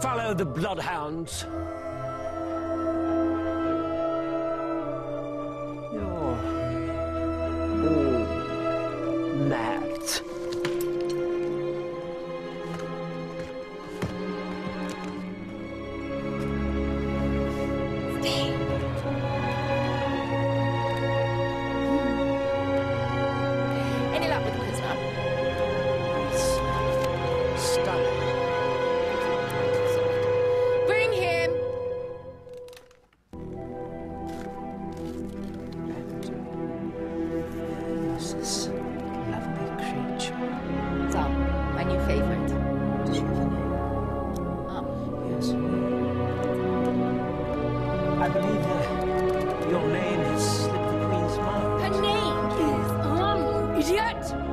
Follow the bloodhounds. Mad. Any luck with the prisoner? Stunning. So, my new favorite. Oh. Yes. I believe that your name has slipped the Queen's Mind. Her name is um, Arnold, idiot!